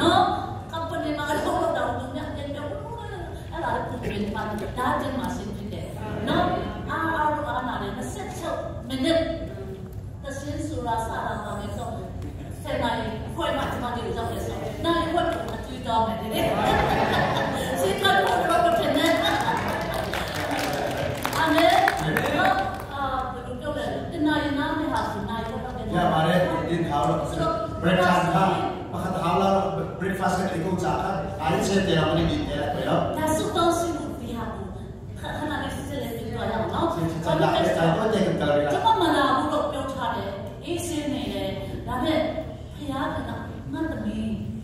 နော်ကပ်ပနေမှာတော့တော့ညညညညအဲ့ဒါကိုပြန်ပါတာတင်မှာစဉ်းကြည့်တယ်နော်အာအာအာနာနဲ့26မိနစ်သစင်းဆိုရာစာရာမှာလည်းဆုံးတယ်ဆယ်နာရီခွဲမှဒီမှာဒီရောက်တယ်ဆိုနာရီခွဲတော့အကြည့်တော့မယ်တဲ့那是东西不一样的，他他那个是这里不一样，然后咱们这这么么啦，不落标差的，一些呢嘞，然后哎呀，那那怎么，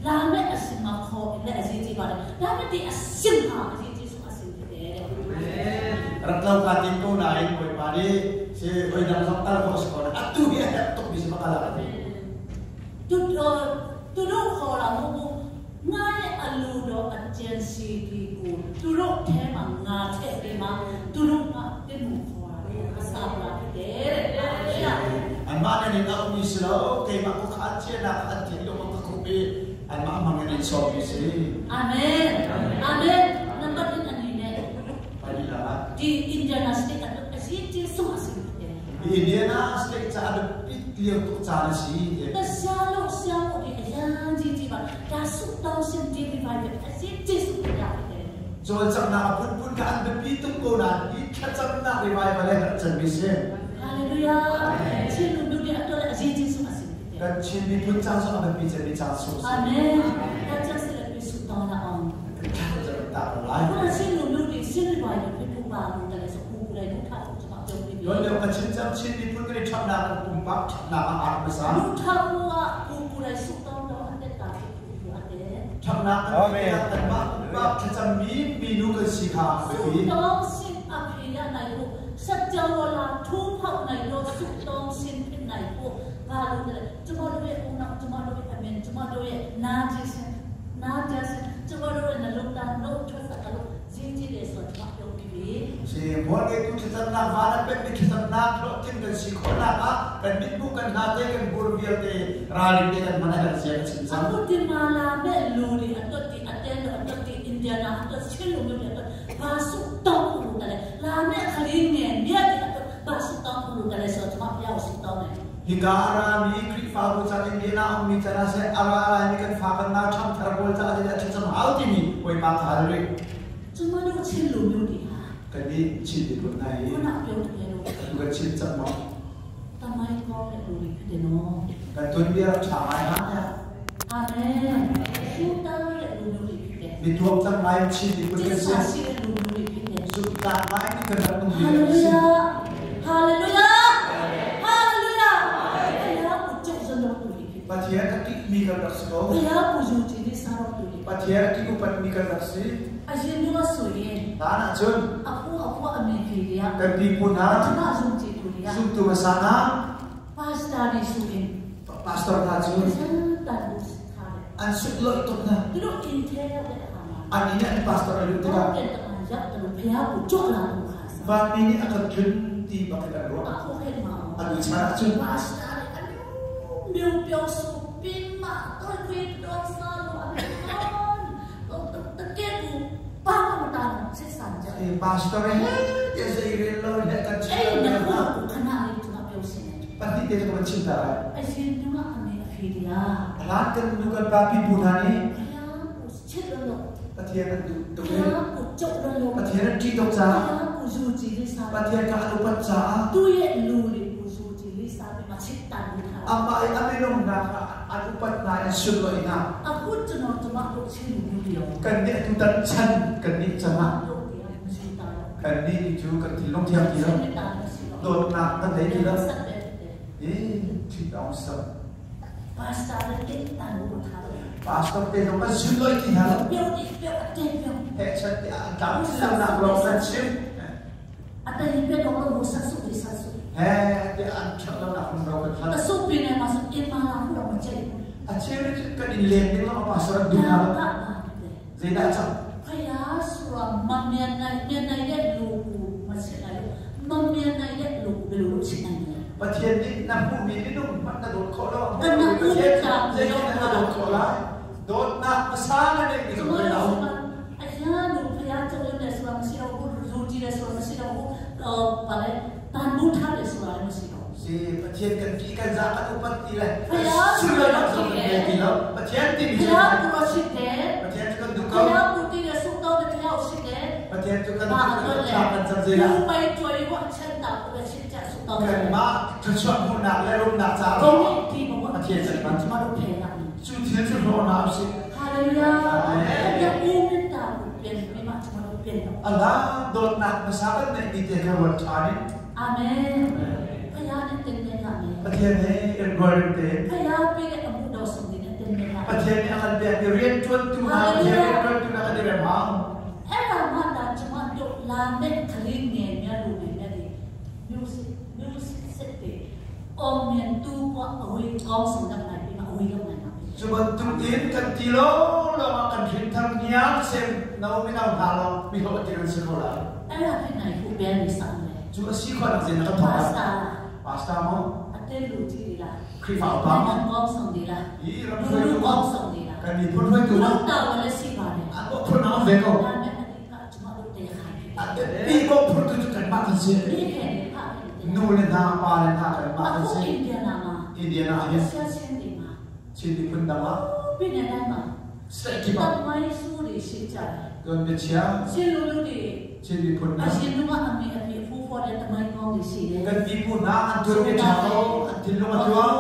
然后那是嘛好，那是这个的，然后的心哈，这这是嘛心的。Rat lau katin tu naik boy padi si boy dalam saktal kau sekolah atu dia tu bisa makan lagi. Tu tu tu lu kau lah mau ngai lu do ajian si kiku turu tema nga te tema turu nga te mu kuari asama te ama na ni ngau ni slo te ma ku kaje na kaje do ma amen amen na ma ni ni di indiana state at the city so asin te indiana state at the pit kasut tau sendiri banyak kasih Yesus tidak Jol cerna pun pun kan bebi tungkunan ikat cerna riwayat mereka cerbisin. Haleluya. Cina dunia itu lah Yesus masih. Dan cina pun cangsu ada bicara bicara susu. Amin. Dan cangsu ada bisu tahu nak on. Kita cerita lain. Kalau cina dunia cina banyak bebu baru dari sepupu dari bukan. 연령 같이 참 친리 불그리 참나 공박 참나 아름사. Amen. Bab kecambi binu kesihah. Sudong sin akhirnya naiku. Sejawala tumpah naiku. Sudong sin naiku. Baru dari. Cuma doa unak, cuma doa amin, cuma doa najis, najis. Cuma doa nalung dan terus kalau zinci desot mak yang bibi. Si buat itu kita nak mana pun kita nak lo tinggal sih kau nak Kan nanti kan burbiate, h i g a r a m i k l i fabu cari d a n umi cara se arami kan fabu na c a terbol cari dia c e c m hal ini, koi mata r i Cuma ni k e i l u ni dia. Kali cili pun n a i nak j a h dia lu. Kau c i i cem m a Tamai kau n lu ni d i no. Kau dia ramai mana? Amin. Sudah lu ni dia. i t u cem mai cili p u kecil. Sudah mai ni k e r a n u y a Haleluya. patriarca ti mi kandaxo e ha puju ti ni saro tu patriarca ti upat mi kandaxi ajin nu masuye ana chun apu apu ami filia dan tu nah. masana pastor ni pastor na chun an suk lo itu na lo intel an ini an pastor lu tu na Van ini akan jun ti bakal Aku kan mau. Aduh, cuma cuma. Pastor, aduh, meu Deus, Ei, pastor é Yesus ini lo tidak kecil. Eh, tidak aku kenal itu nggak biasanya. Pasti dia cuma cinta. Asyik itu nggak kami filia. Rakan bukan papi bunani. Ya, cinta lo. Pasti dia kan tuh. Ya, aku cok lo. Pasti dia di dok sa. Ya, aku suci lisa. Pasti dia kalau lupa sa. Tuh ya lu di aku suci lisa, masih tadi. Apa yang kami lo nggak? adupat na in sulwa ina. A hut to not to mak lok chen mulio. Kan ni tu tan chan kan ni chama. Kan ni ju kan ti long thiam ti lo. Dot na tan dei ti lo. Eh, ti dong sa. Pasta le ti tan lu tha lo. Pasta pe no ma sulwa ti ha lo. Pio ti pio ti pio. He chan ti a dam sa na bro san chim. Ata ni pe no ko sa su ti sa su. Eh, dia ancak lah nak mendaukan hal. Kesupin yang masuk ke malah aku dah mencari. itu ke di lending lah apa surat dunia. Tak, Zaid ancak. Kaya surat mamian naiknya naiknya luku masih lalu. Mamian naiknya luku belum sih naiknya. Pasien ni nak bumi ni tu mana dot kau lah. Kena bumi tak. Zaid kena dot kau lah. Dot nak besar ni kita tahu. Ayah, lupa ya, cakap dia suami Kan iya, iya, iya. Allah dot nak masalah nih di tengah wartawan. အာမင်ဖခင်နဲ့တင်တယ်ရမယ်ဖခင်နဲ့ရဂေါ်တယ်ဖခင်ပေးတဲ့အမှုတော်ဆုံးနဲ့တင်တယ်ရမယ်ဖခင်နဲ့အခါပြရရင်တွတ်တူဟာရရင်တွတ်တူနာတယ်မှာအဲ့ဒါမှတာကျွန်မတို့လာမဲ့ခလေးငယ်များလို့နေတယ်မျိုးစစ်မျိုးစစ်စစ်တယ်အော်မြန်တူကအဝေးကောင်းဆုံးတဲ့မှာဒီမှာအဝေးရောက်နေတာ Sebentum in kentilo lama kan hintang niat sem naumi nang halo miho tiran sekolah. Ayah pinai ku beri sang Juga si ko nak zin nak pasta. Pasta mo. Ate lu ti la. Kri fa pa. Nak kom som di la. Yi ram lu lu kom som di la. Kan di pun fa tu. Nak ta wala si ba ne. Ako pun na ve ko. Ate pi ko pun tu kan ma kan si. Nu le na pa le na kan ma kan si. India na ma. India na ya. Sia sin di ma. Sin di pun da ma. Pin na ma. Stay keep up. Tak mai suri si cha. Gon de chia. Si lu lu di. c Asin u mah m e m a g s a n di pun a antur ni tahu antil lu mah j a l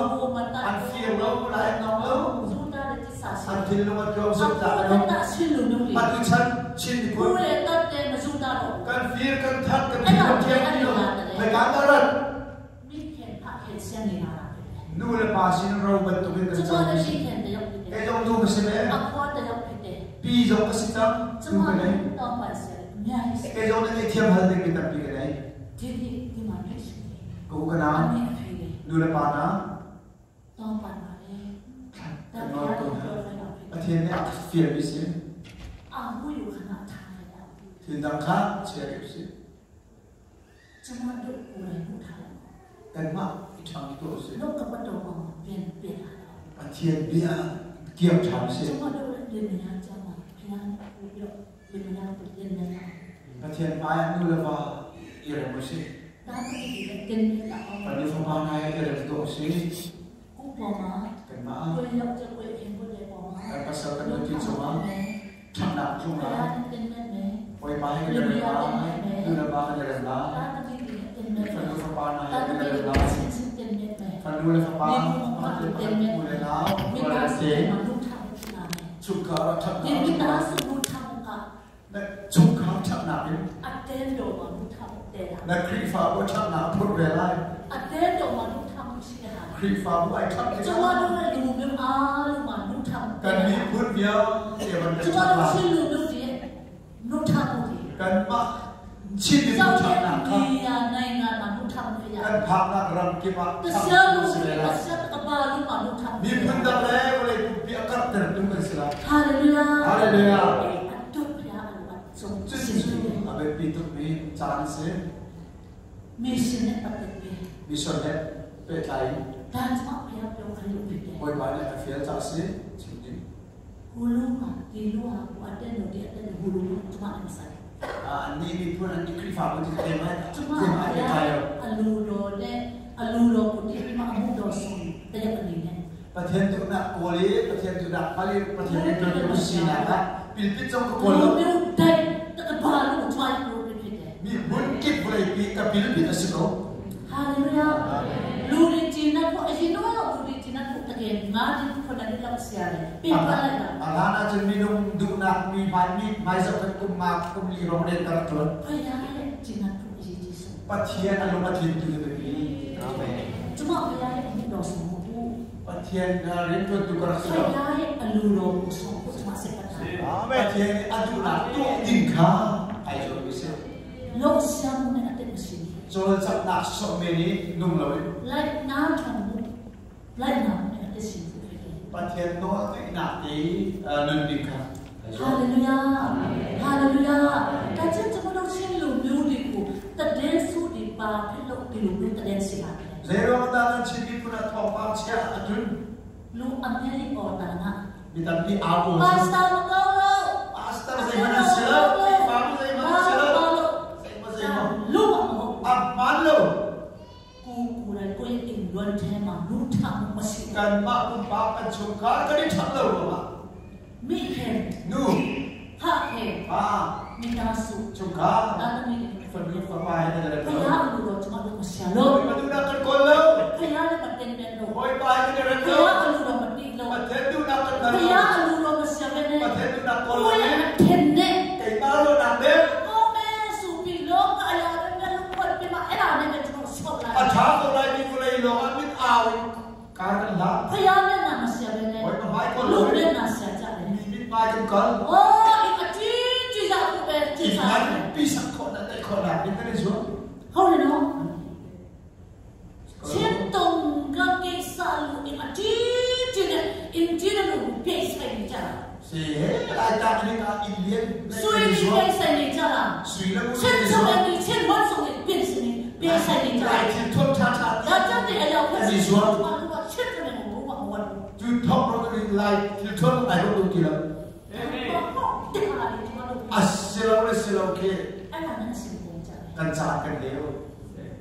Anfir lu m u a i nong lu. Sudah ada a h Antil lu m a a l s a h Aku tak l u n g a t u chan chili n m a t a e a h Kan fir kan tak kan di n d i ni lu. m a d a a t k a k a h a h Nule pasin rau b e t t u l Cuma a sih kan dia. Eh, jom tu m s i a a y a n p e i jom p a s i tak. Cuma ada y a n 영원히기억하는게답이 래. 제디이말을고구나누르빠나또빠나 래. 아티네피어비 시. 아우유하나타 야. 된다카제비 시. 정말또오래못타 요. 단마이창이또오세 요. 너가빠도변 변. 아티에비야기억잠 시. 정말또되면하잖 아. 그냥우유되면하고되면ประเทศไปนู่นเลยว่าอิรักมุสิประเทศฝรั่งเศสอิรักตุรกีกูบอกมาเป็นมาคุยแล้วจะคุยเองคุยบอกมาแต่ภาษาเป็นจีนสมัยทำหนักช่วงนั้นไปไปให้กันเลยวดูแลบ้านกะฝรั่งเั่งเศันเลรั่งเศสฝรเรั่งรั่งเรั่งเศั่งเรั่งเศสฝรงรั่งรั่งเสฝรั่งเศรันงเศงเศสฝรั่งรั่งรั่งเศสฝรั่งเศสฝรั่งเสฝรั่ง่งเศสฝรรั่งเศสงเรัเศศสฝรเศสฝรรัเศสเศสฝรัเศสฝั่งเศสฝรเศสฝร na krifa bo chap na phur ve lai ate to ma nu tham chi na krifa bo ai chap chi chwa do na lu me a lu ma nu tham kan ni phur vya ke ban na chwa do chi lu nu de nu tham ko de kan ma chi ni nu tham na ka ya nai na ma nu tham ko ya kan phap na ram ki ma ta sia lu se ta sia ta ba lu ma nu tham ni phun da le ko le ku pi akar ter tu kan sila hallelujah hallelujah จงจิตอาเบปิตุเมจานเซ 미션에 베타이 કોઈ બાને ફેલ થશે જીવને હુલુમા દિલુઆ વાટેનો દેતેનો હુલુમા તમામ સાઈ આ નેવી પૂરા નીકળી ફાબો દીતે માં તમામ આયો અલુલો ને અલુલો કુટી માં અમુ દોસું તેયપનીને પથેન તુના કોલે પથેન તુના પાલી પથેન તુના મુસીના પિલપિત ચોક કોલો મેઉ ટાઈ ka kita bi asino haleluya luri tina ko asino wa luri tina ko tagen ma din ko na nila siya pe pala na ala na jin mi nung du na mi ma mi mai sa ko kum ma kum li ro ne tar ton oh ya, cuma ayah ini do so bu pathian na rin to tu kar so kaya cuma se pata amen pathian adu na to din kha ai lo siang Jual chap nak sok me ni num lo Like now thong like now at this is Pathian no te na te nun dim Hallelujah Hallelujah ta cuma nak no chen lu lu di ku su di pa phe lo lu lu ta den si Zero ta na chi ki pura thong pa chia atun Lu amheri or ta na Bitan ti abu Pastor mo ko Pastor sa कर्माकुम पाप झुकार कड़ी ठपलो हुआ मीठे नू हाथे आ minasu झुकार अगमी फर्मी फर्मा है ना जरा कया गुरु चमा को मस्यालो मदुना कर कोलो कया ना पत्ते ने लो होय पाए ने तो रख लो कया गुरु मत्ती लो मथे तू ना कर कया गुरु मस्यालो मथे तू ना कोलो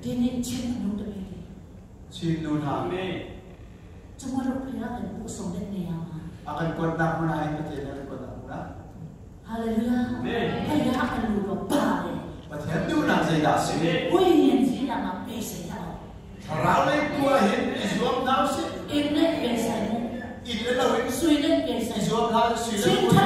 ဒီနေ့ချင်းအလုံးတည်းလေးချင်းလို့ဟာမေကျွန်တော်တို့ဖခင်ရဲ့ပို့ဆောင်တဲ့နေရာမှာ akan kuat muna ay patiyan na kuat muna hallelujah amen ay akan lulo pa patiyan do na sa ida si kuy niyan sila na pesa ya Raul ay kuha hin iswam daw si inne pesa mo inne daw hin suinen pesa iswam daw suinen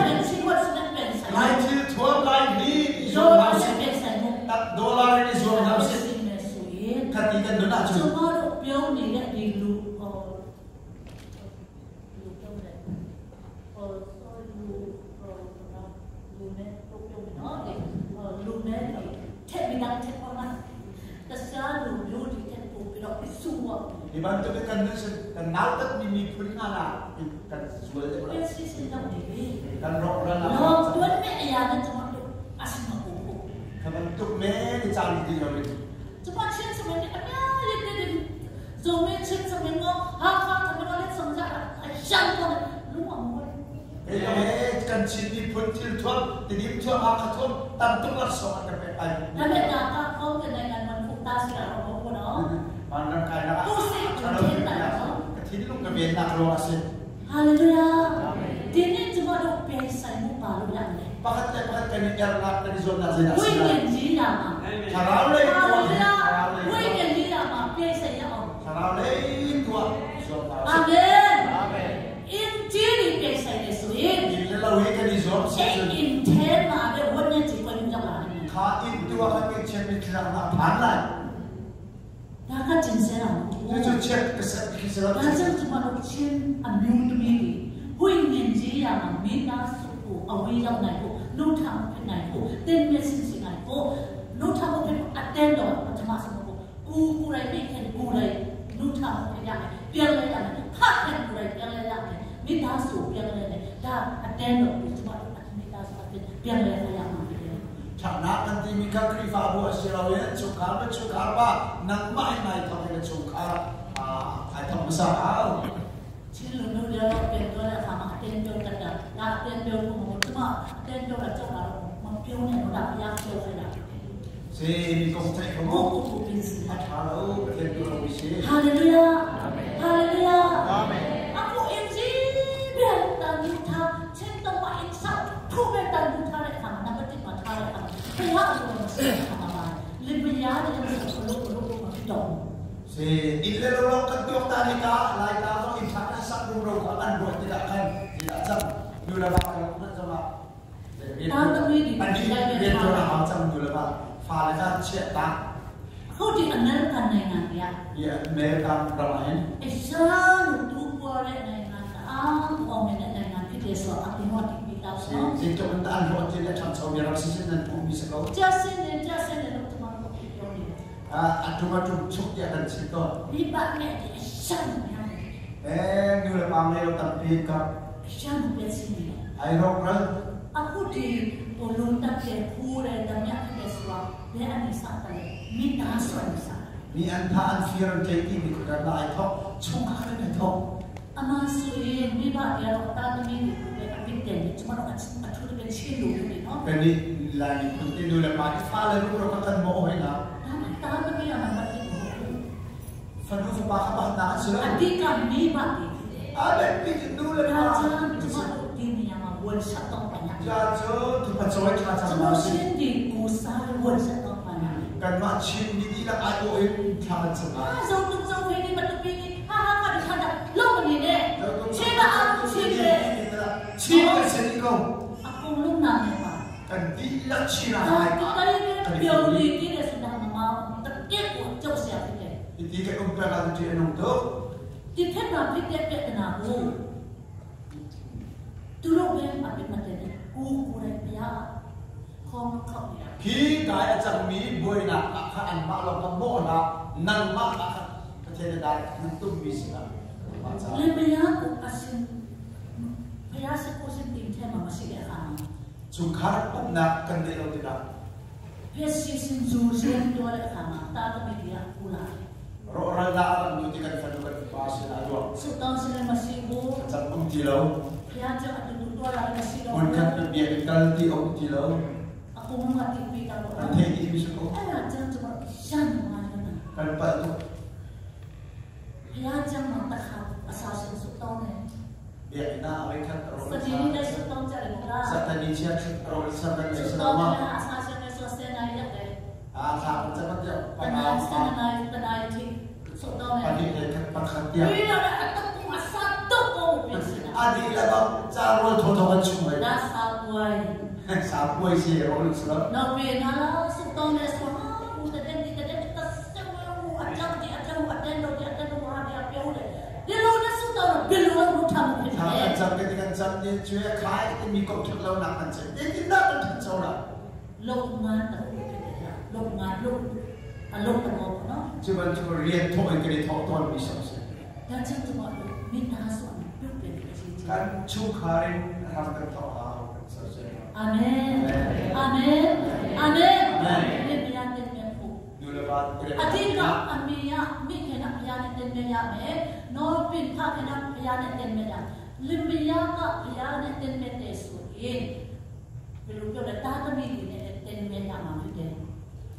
kenal tak mimi pun na kan suwe de si si mimi kan rok ran na no tuan me cuma tu asin aku kaman me cari itu cuma chen sama ni ana ye de de zo me chen sama no ha ha sama no le sama eh kan pun til tuan di dim tu benta kalau cuma dok pensa baru lah. Pakat ya pakat yang jalan lah dari zona zona. Wei dua. Amin. Amin. Eh, injil pensa Yesus. Injil lah wei kan izom. Eh intel ma ada wanya cuma yang jalan. Ka itu akan mencari kan Itu cek Lazarus was a chin, a new to me. Going in Jaya, made us go away out night, no time of night, then message night, no time of attend on the master. Who could I make and go like no time of night? Pierre Ledan, cut and go like Pierre Ledan, made us so Pierre Ledan, that attend on the master. Pierre Ledan. ဌာနတန်တိမိကခရိဖာဘောဆေရာဝေချုခါဘချုခါဘာနတ်မိုင်မိုင်ထောင်းလေချုခါขายทองมาสาวชิ้นนึ่เดียวเป็นตัวเนี่ยค่ะมาเต้นเดียวกันแบบเต้นเดียวหนูก็เป็นเดียวกับเจ้าของมันเพียวเนี่ยดับยากเลยนะสิมีกองใจของกูเป็นสิฮัทฮัลโหลเต้นตัวเราไม่ใช่ฮาเลลูยาฮาเลลูยาอาเมนอาผู้เอ็นจีเบลตันดูทาเช่นตัวเอ็นซ่์ผู้เบลตันดูทาเลยค่ะนั่งติดมาทาเลยค่ะไปหาตัวมาสิทำอะไรลิบยาเนี่ยมันจะสนุกสนกมากที่ดอง Si ilelolong kedua tani ka lain tato impakna sak rumro kalan buat tidak kan tidak jam dula ba kalau pun sama. Tahu di pandi dia tu nak macam dula ba. Kau di anal kan nai ya. Ya, mereka bermain. Esan tu boleh nai nang. Ah, tu orang nai nai nang kita so hati hati kita so. Jadi tu entah hati dia tak sah biar sih nanti bisa kau. Jasin, jasin. 아토마토 속게 하던 실거 리바메 샴나 엥글 마메로 탑피카 샴베스니 아이로크라 aku di voluntar ke kure dan ya ke swa le ani sa ta mi ta sa ni sa mi an ta an firan te ki mi ka na ai tho chung ka ne tho ama su e mi ba ya ro ta ni mi le ka mi te ni chuma ro ka chu ri ben chi lu ni no ben ni la ni kun te do le ma ki fa le ro ka tan mo ho na anak kami itu. Penuh subhanallah ta'ala sila. Adikan Jangan cuma rutin yang membuat satu banyak. Jangan cuma soal kata. Semua sendi kusal buat satu banyak. Kan ini betul ini. ada Aku एक को चौक से आप के इति के उनका लाल जे नंग तो तिथे ना पिके पे ना वो तुलो में आप मते ने कु कुरे पिया खोम खोम की काय अचर मी बोय ना खा अन मा लो पमो ना नंग मा खा थे ना नंग तुम भी सिना ले पिया को असिन पिया से को से दिन थे मा मसी के खाना จุงคาร์ปนักันเดียวดีนะ Yesus sin zurzen to ala kama ta ta dia pula ro ra la ra ni ya, ti kan fatu sila masibo sa pung tilaw ya ja atu ala aku mo ngati pi ta ko ate ti mi so ala ja to shan ma na asal pa to ya ya ina awe kan à sao cũng này bên này thì sốt đâu này thì để thật bất khẩn tiện vì là đã cũng mà sao tập cũng à thì là bằng vâng. cha luôn thôi thôi vẫn chung vậy đã sao quay sao quay gì rồi lúc đó nó về nó là sốt đâu này sao thằng ăn dâm cái ăn dâm nên chưa khai cái mi cộng thức lâu nặng ăn dâm đến cái đất nó thật sâu lắm lâu mà ลรงานโรคโรคตะโกนเนาะจีบันจุเรียนทงอังกันทองตอนมีสัมผัสแ้วจชืันจีวันมีนาส่วนเปลี่ยนเปี่ยนจริงๆการชูคารินทำกันทองวอธสัมผัสอนเมนอนเมนอนเมนเรียนียานเต็มเต็มผูกดูแลบ้านอาทิตย์ก็อันมียามีแค่นักพยานเต็มเมียเมนอนปิ่นภาคแค่นักพยานเต็มเมียลิมยาก็พยานเต็มเมียเตสุเอง p e ่ o q กั la t a t ี mi tiene el t e m e มา m a เด de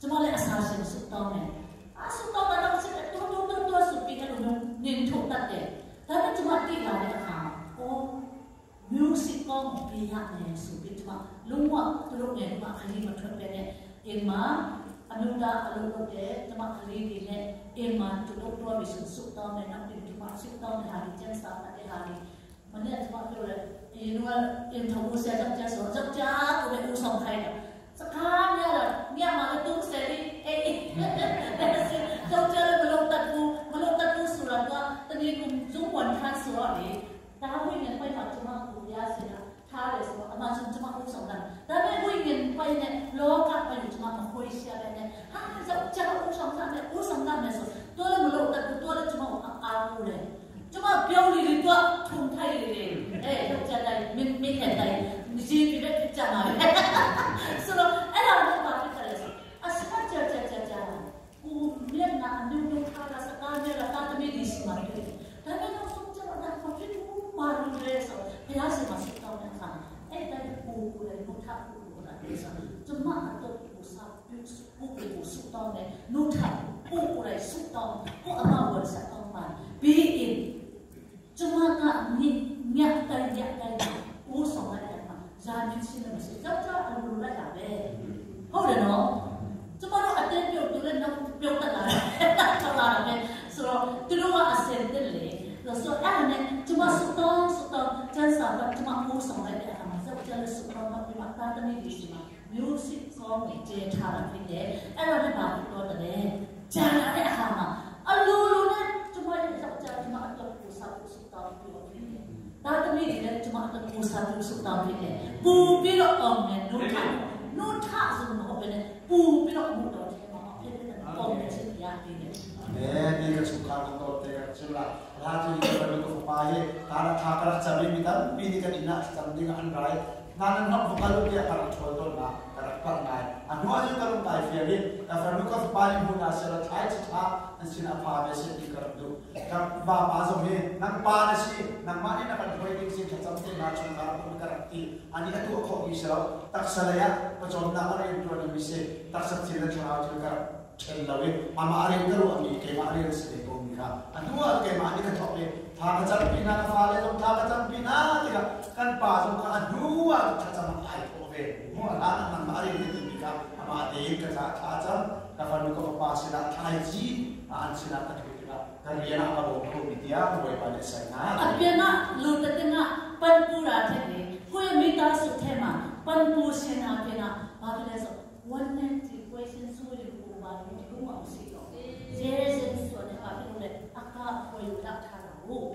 ကျွန်မလည်းအစာရှင်ဆုတောင်းတယ်အဆုတောင်းတာတော့စစ်တုံးတုံးတုံးတုံးဆုပြီးကလို့နင်းထုတ်တတ်တယ်ဒါနဲ့ကျွန်မတိလာတဲ့အခါအိုး music ကိုပြရတယ်ဆိုပြီးကျွန်မလုံးဝသူတို့နဲ့ကျွန်မခလေးမထွက်ပဲနဲ့အိမ်မှာအနုဒါအလုပ်လုပ်တယ်ကျွန်မခလေးတွေနဲ့အိမ်မှာသူတို့တော့ပြီးဆုတောင်းတယ်နောက်ပြီးကျွန်မဆုတောင်းတဲ့ဟာတွေကျန်စာတဲ့ဟာတွေမနေ့ကျွန်မပြောတယ်ဒီလိုကအိမ်ထောင်ဖို့ဆက်ကြောက်ကြဆိုကြောက်ကြကိုလည်းဦးဆောင်ခိုင်းတယ်စကားကိုကိုကိုဆုတောင်းတယ်နှုတ်ထကိုကိုလည်းဆုတောင်းကိုအမဝတ်ဆက်တောင်းပါဘေးအင်းကျွန်မကနိညက်တယ်ညက်တယ်ဦးဆောင်ရတယ်မှာဇာတိချင်းလည်းမရှိကြောက်ကြောက်အလိုလိုက်တာပဲဟုတ်တယ်နော်ကျွန်မတို့အတင်းပြုတ်သူလည်းနောက်ပြုတ်တက်လာတယ်တက်ချလာတယ်ဆိုတော့သူတို့ကအစင်တက်လေဆိုတော့အဲ့နဲ့ကျွန်မဆုတောင်းဆုတောင်းကျန်းစာကကျွန်မဦးဆောင်လိုက်တဲ့အခါမှာစက်ကြဲဆုတောင်းမှပြမတာတနည်းဒီမှာ music ကောင်းကြီးကျဲထားတာဖြစ်တယ်အဲ့တော့ဒီမှာပြောတယ်ဂျာလာတဲ့အခါမှာအလိုလိုနဲ့ကျွန်မရဲ့ကြောက်ကြဒီမှာအတော့ကိုစားဖို့စတောင်းပြီးတော့ဖြစ်တယ်ဒါသမီးတွေလည်းကျွန်မအတော့ကိုစားဖို့စတောင်းဖြစ်တယ်ပူပြီးတော့အောင်မယ်နှုတ်ထနှုတ်ထဆိုတော့ဘယ်နဲ့ပူပြီးတော့ဘုတော်တယ်မှာဖြစ်တဲ့ပုံစံရတယ်เนี่ยนี่ก็สุขานันโตเตะชิวละลาจีก็เป็นลูกฟ้าเย่ตาละทากระจับเลยมีตั้งปีนี้กันอีกนะจำดีกันไรนั่นนั่นพวกเราเรียกกันชวนต้นมา pangani anuazi karum pai fiari afranu ka pali huna sera thai chha ansin apha be se ti karum ka ba ba zo me nang pa na si nang ma ni na kan hoi ding si chacham te na chung kar ko ka ti ani atu kho gi sera tak ya ko chom na ni tu ni mi se tak sa si na chha chu kar chen lawe ama ari karu ami ke ma ari se de ko mi ra anua ke ma ni ka thop le tha ka chan pina ka na fa le tha ka chan pina ti ka kan pa so ka anua ma ai الآن أنا ما أريد منك أما أديك كذا كفرنك بباسلا تايجي عن سلا تكريتك كرينا أبو كوميديا هو يبالي سينا أبينا لوتتنا پنپورا تھے کوئی میتا ستے ما پنپور سینا پینا باقی لیسا 190 questions سوری کو باقی لیسا ဇေရဇေဆိုတဲ့ဟာပြုံးတဲ့အကာအခွင့်အရေးထားတာဟုတ်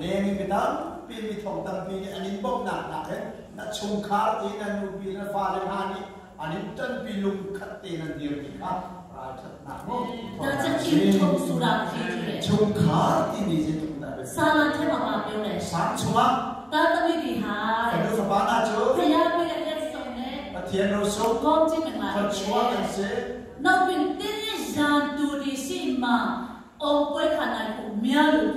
လေမိကတာပီမီထုံတံပီအနိဘောနာနာခဲနချုံခါတေနနူပီရဖာလဟာနီအနိတန်ပီလုံခတ်တေနဒီရတိခါရာထနာမောနာချက်ချီထုံဆူရာခေတီရချုံခါတီနေစေတုန်တာပဲဆာလာထဲမှာမပြောနဲ့ဆာချွာတာတမိဒီဟာဘယ်လိုပါနာချိုဖယားပေးတဲ့ဆုံးနဲ့အထင်းလို့ဆုံးကောင်းကြည့်မလားချွာတယ်စေနောက်ပင်တင်းရဇန်တူဒီစီမာအောင်ပွဲခါနိုင်ကိုမြားလို့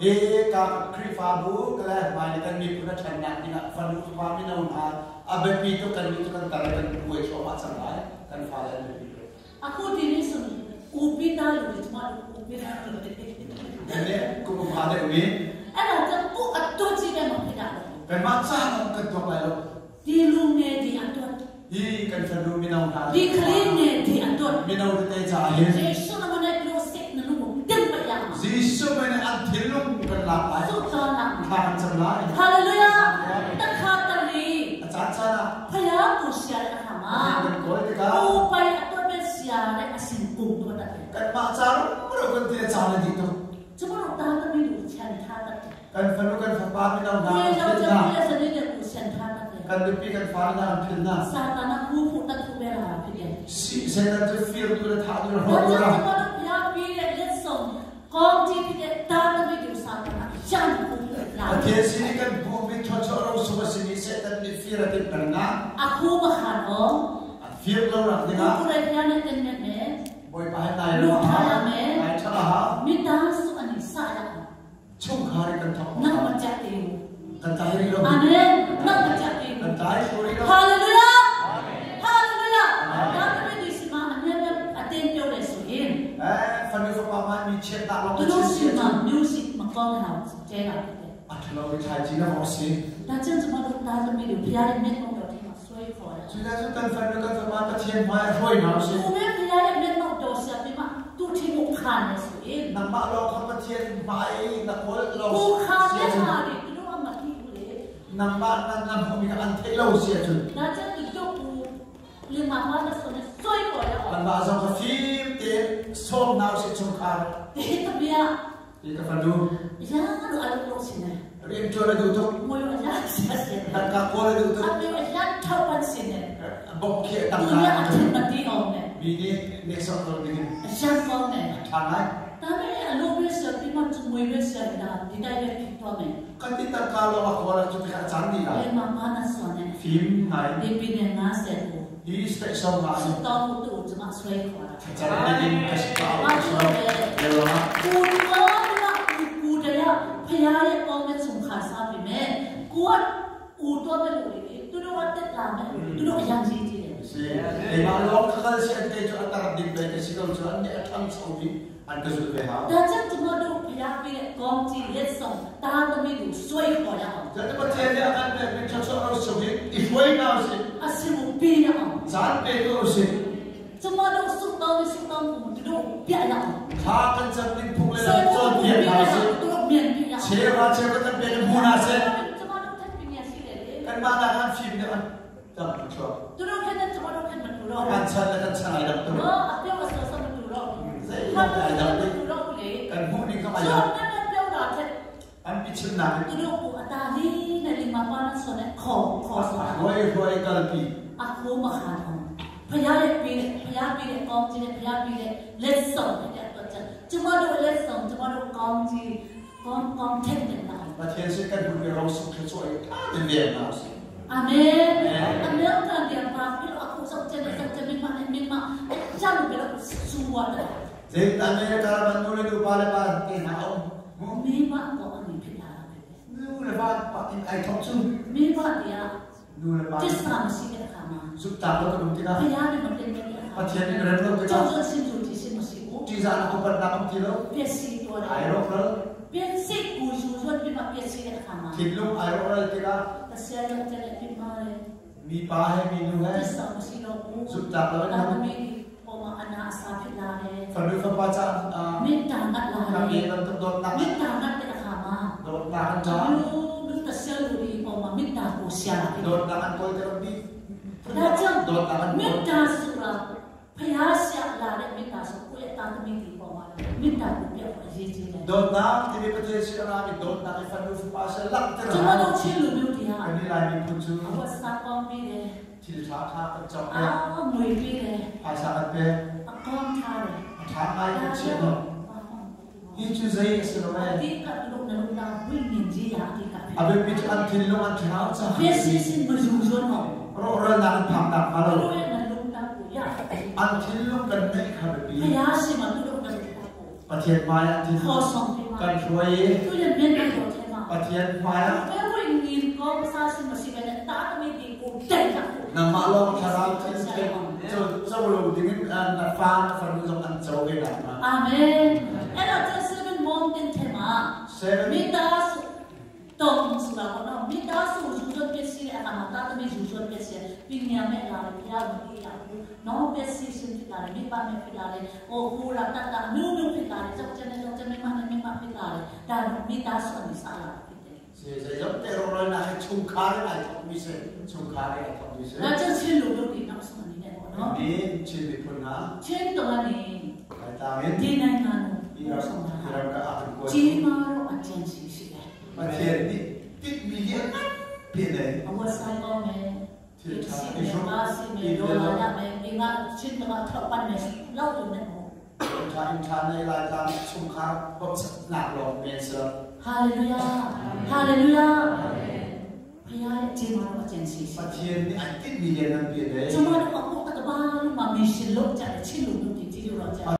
ye ka krifa bu kala ma ni kan mi puna chan na ni na fa nu pa mi na un ha abe pi to kan mi to kan ta kan bu e so ma chan la kan fa la ni aku di ni sun u pi na lu ni ma u pi na lu ni ne ku bu ha de ni ana ta ku atto chi ne ma pi na lu pe ma cha no kan to ba lo di lu ne di atto di kan fa lu mi na un ha di clean ne di atto mi na un te cha ye ข้าทำจำไฮาเลลูยาตักข้าตันลีอาจารย์จาพยายาเสียเลขาะมาไป้อีนไปตัวเป็นเสียเลขาสิลคุงตัวนั่นกันมาจารุมเราคนเีียะจารุดีตัวจะมเราตาตาไม่ดูเชียนท่าตัดกันฟันกันฟันปากกันเราเนี่ยเราจะมีไรนี่เนี่ยูเชียนท่าตัดกันดิปีกันฟ้ากันอนพินาซาตานะกูพูดตักกูเวลาพิเดียสิเซนจะฟิรตัวท่าตูรหัวเราจะมาเราพยายาพิเดียเล่นส่งกองที่พิเดียตาตัวไม่ดูซาตานะจัง Athesini kan bumi thachoro subasini se tan ni fira tin tanga. Aku bahano. Fira lo rak dinga. Aku rak dinga ne tin ne. Boy pahe nai lo. Lo thala me. Nai thala ha. Mi dang su ani sa la. Chung khare kan thap. Nak bacha te. Kan tahiri lo. Amen. Nak bacha te. Kan tahiri shori lo. Hallelujah. Hallelujah. Nak me di sima ane me aten yo le su in. Eh, fanu fa pa ma mi che ta lo. Tu lo sima music makong house. Jela. 那为财经的好些。那政治嘛，都拿着没有，别人没弄到天嘛，所以好了。所以他说，但凡那个他妈的天嘛，会拿些。我们别人没弄到些，对吗？都听我看的是。那么老他妈天买那我老。我看的哪里？你都没听过嘞。那么那那我们安泰老些就。那这你就不，你妈妈的说的最好了。那么上个天的，送那些出看。对，怎么样？你个反正。呀，那我老些呢。rintola kan ya? di utok moyo la bokke ta ka bini nexon kol bini tanai tanai mama na film hai ni bini na se ဖရာရဲ့ပေါ်မဲ့ဆုံခါစားပြီမဲ့ကိုကဦးတော်တယ်လို့လေသူတို့ကတက်လာမယ်သူတို့အရင်ကြီးကြီးတယ်ဆရာဒီမှာတော့ခါစီအတဲ့ကျအတာဒီပဲစီကောင်ဆိုတဲ့အခမ်းဆောင်ပြီးအန်တဆုပဲဟာဒါချက်တမတို့ဖရာပြတဲ့ကောင်းကြီးလက်ဆောင်တာသမီးကိုဆွဲခေါ်ရအောင်ဒါတမတဲ့ရအန်တဲ့ပြချောဆောဆိုပြီးဒီဖွေးနာစေအစီမပေးရအောင်ဇာတ်ပေကိုစေကျမတို့စုပေါင်းစုပေါင်းကိုတို့ပြရအောင်ခါကန်စပ်ပြီးဖုန်လေးတော့ပြရအောင် Şey var şey var tabii benim hunase. Kan bana kan film de var. Tamam çok. Durun kendi tamam kendi makulor. Kan çalla kan çalla da durun. Ha atıyor mesela sana makulor. Zeytin da da makulor bile. Kan bu ne kama ya. Sonra kan diyor da tet. Kan biçim na. Durun bu atali ne lima pana sonra ko ko sonra. Boy boy kalbi. Aklı mı khan? ဖရားရဲ့ပေးတဲ့ဖရားပေးတဲ့ကောင်းကြီးနဲ့ဖရားပေးတဲ့လက်ဆောင်တဲ့အတွက်ကျမတို့လက်ဆောင်ကျမတို့ကောင်းကြီး om, omkend den vej. At Jesus kan hun være også kreator i den verden også. Amen. Amen. Kan dia berfir aku sabtu dan sabtu mima mima jangan berlaku suara. Jadi tanya kalau bantu lagi upaya apa kita om. Mima kok ini kita. Nule pak pak ini ayat tu. Mima dia. Nule pak. Just sama sih kita sama. Sudah lo kalau kita. Ayah ni mungkin kita. Patihan ni kerana kita. Jauh jauh sih jauh di sini masih. Di sana aku pernah kamu kilo. Besi tuan. Airok 变色古书说你把变色的看嘛。听龙爱我来听啦。但是要讲这个听嘛嘞。มีปลาให้มีนูให้สุดจัดแล้วนะมีพอมาอันนาสาพิลาเลยฝันดูฝันปาจามิตางัดลาเลยมีมันต้องโดนตักมิตางัดเป็นขามาโดนตักอันจ้ามิตาเซลดูดีพอมามิตาโกเซียโดนตักอันตัวเต็มที่ราชโดนตักอันมิตาสุราพยาเสียลาเลยมิ Donna, ti v i p o t e essere u n donna c h fa lufu p a s s l'altra. Cuma non c'è l'unione. Quindi la mi putu. Awa sta compire. Ti le fa fa per ciò che. Ah, muy bene. Passa la pe. A contare. A tramai per cielo. 이 주제에 있으므로 아베 미치 안 들려 안 들어. 예수님 무슨 존어. 로로 나는 밤다 말로. until long kan nai kha be pi ya si man tu kan pa thian ma ya ti kho song pi ma kan chuai tu le men kan ko the ma pa thian ma ya pe ko ni ko sa si ma si kan ta ta mi ti ko te ta na ma lo kha ra ti se cho cho lo di mi an na fa fa lu zo an cho ge da ma amen and at the seven mountain tema seven mitas tong sila ko na mitas u ju jo pe si a ma ta ta mi ju jo pe si pi ni a me la ya နောပက်စီရှင်ဖြစ်လာတယ်မိဘနဲ့ဖြစ်လာတယ်ဟိုဟိုရာတတ်တာမျိုးမျိုးဖြစ်လာတယ်ကြောက်ကြတဲ့ကြောက်ကြတဲ့မှနဲ့မိဘဖြစ်လာတယ်ဒါမိသားစုနဲ့စားလာဖြစ်တယ်စေစေရောက်တဲ့ရောလာနဲ့ချုံခါရတဲ့အထောက်ပြီးစေချုံခါရတဲ့အထောက်ပြီးစေဒါချက်ချင်းလို့လုပ်ပြီးနောက်ဆုံးနေတယ်ပေါ့နော်ဒီချင်းပြဖွနာချင်းတော်နေဒါမင်းဒီနိုင်ငံကိုပြောဆောင်တာဂျီမာရောအကျဉ်းစီရှိတယ်မချေဒီတစ်မီလီယံပြည်တယ်အဝဆိုင်ကောင်းမယ်ที่ทำให้ชุ่มชื่นมาชอบปั้นเนี่ยเล่าอยู่ในหัวทานทาในรายการชุมคาร์บสนักหลอมเป็นเสือฮาเลลูยา ฮาเลลูยาพยายามจีมาเจนสี่ประเทศนี้อันที่มีเรื่องเปลี่ยนเลยชุมคาร์บก็ต้องมาลุ่มมามีชิลล์จะชิลล์ลุ่มที่ที่เราจะ